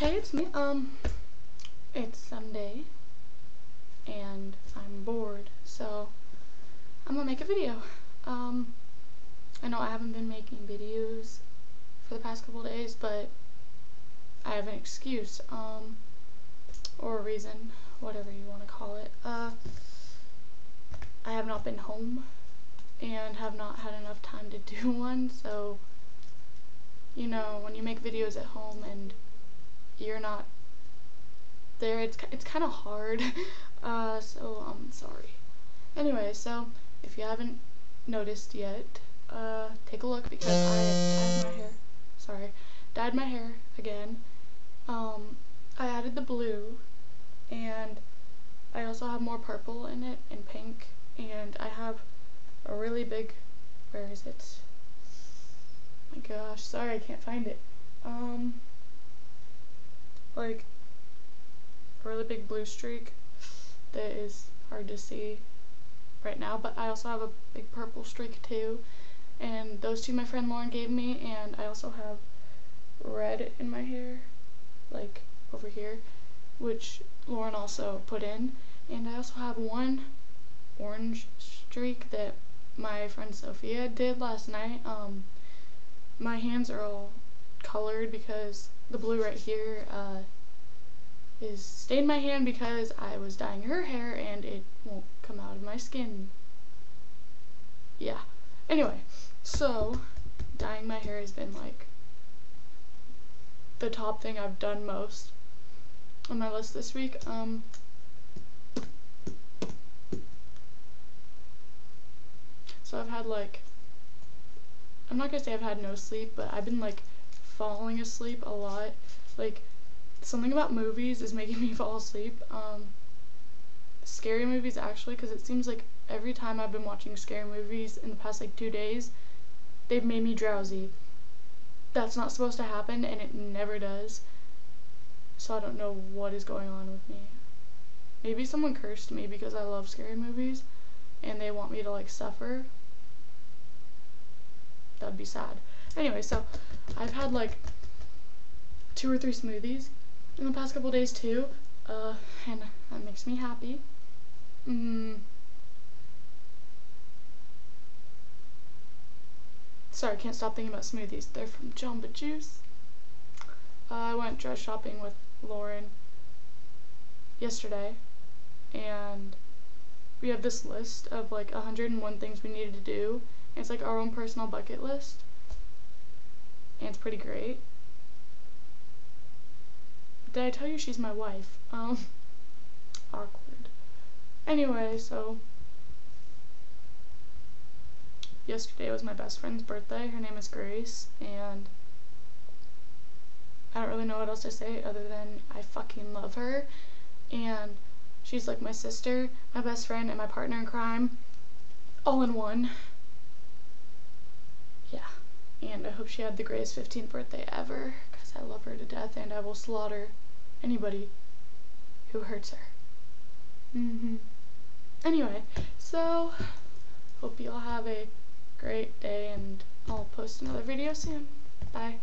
Hey, it's me. Um, it's Sunday, and I'm bored, so I'm gonna make a video. Um, I know I haven't been making videos for the past couple days, but I have an excuse, um, or a reason, whatever you want to call it. Uh, I have not been home, and have not had enough time to do one, so, you know, when you make videos at home and you're not there. It's it's kind of hard. Uh, so I'm sorry. Anyway, so if you haven't noticed yet, uh, take a look because I dyed my hair. Sorry, dyed my hair again. Um, I added the blue, and I also have more purple in it and pink, and I have a really big. Where is it? Oh my gosh, sorry I can't find it. Um, like a really big blue streak that is hard to see right now, but I also have a big purple streak too. And those two my friend Lauren gave me, and I also have red in my hair, like over here, which Lauren also put in. And I also have one orange streak that my friend Sophia did last night. Um, my hands are all colored because the blue right here uh, is stained my hand because I was dyeing her hair and it won't come out of my skin. Yeah. Anyway, so dyeing my hair has been like the top thing I've done most on my list this week. Um, so I've had like, I'm not gonna say I've had no sleep, but I've been like falling asleep a lot. Like, something about movies is making me fall asleep. Um, scary movies, actually, because it seems like every time I've been watching scary movies in the past, like, two days, they've made me drowsy. That's not supposed to happen, and it never does. So I don't know what is going on with me. Maybe someone cursed me because I love scary movies, and they want me to, like, suffer. That'd be sad. Anyway, so I've had like two or three smoothies in the past couple days too, uh, and that makes me happy. Mm. Sorry, can't stop thinking about smoothies. They're from Jamba Juice. Uh, I went dress shopping with Lauren yesterday, and we have this list of like 101 things we needed to do. And it's like our own personal bucket list and it's pretty great. Did I tell you she's my wife? Um, awkward. Anyway, so yesterday was my best friend's birthday. Her name is Grace, and I don't really know what else to say other than I fucking love her, and she's like my sister, my best friend, and my partner in crime, all in one and I hope she had the greatest 15th birthday ever because I love her to death and I will slaughter anybody who hurts her. Mm-hmm. Anyway, so hope you all have a great day and I'll post another video soon. Bye.